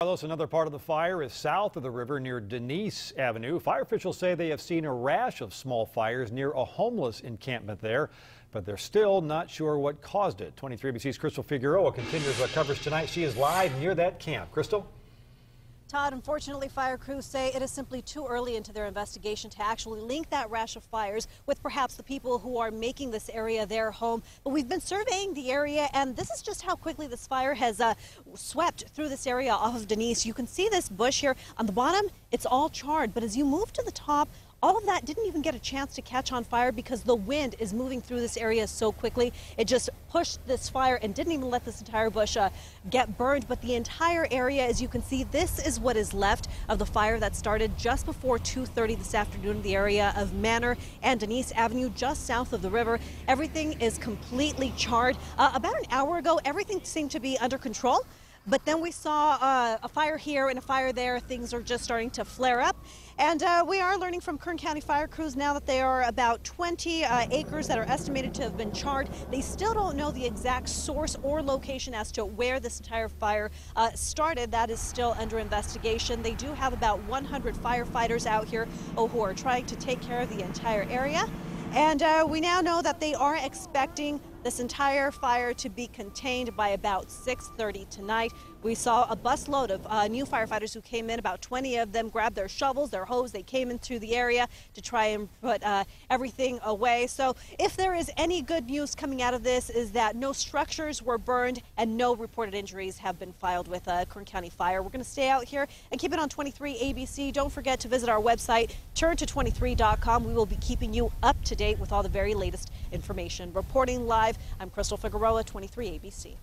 Carlos, another part of the fire is south of the river near Denise Avenue. Fire officials say they have seen a rash of small fires near a homeless encampment there, but they're still not sure what caused it. 23 ABC's Crystal Figueroa continues our coverage tonight. She is live near that camp. Crystal? Todd, unfortunately, fire crews say it is simply too early into their investigation to actually link that rash of fires with perhaps the people who are making this area their home. But we've been surveying the area, and this is just how quickly this fire has uh, swept through this area off of Denise. You can see this bush here on the bottom, it's all charred. But as you move to the top, all of that didn't even get a chance to catch on fire because the wind is moving through this area so quickly. It just pushed this fire and didn't even let this entire bush uh, get burned. But the entire area, as you can see, this is what is left of the fire that started just before 2.30 this afternoon in the area of Manor and Denise Avenue, just south of the river. Everything is completely charred. Uh, about an hour ago, everything seemed to be under control. But then we saw uh, a fire here and a fire there. Things are just starting to flare up. And uh, we are learning from Kern County fire crews now that there are about 20 uh, acres that are estimated to have been charred. They still don't know the exact source or location as to where this entire fire uh, started. That is still under investigation. They do have about 100 firefighters out here oh, who are trying to take care of the entire area. And uh, we now know that they are expecting this entire fire to be contained by about 6.30 tonight. We saw a busload of uh, new firefighters who came in. About 20 of them grabbed their shovels, their hose. They came into the area to try and put uh, everything away. So if there is any good news coming out of this is that no structures were burned and no reported injuries have been filed with uh, Kern County Fire. We're going to stay out here and keep it on 23 ABC. Don't forget to visit our website, turnto23.com. We will be keeping you up to date with all the very latest information. Reporting live, I'm Crystal Figueroa, 23 ABC.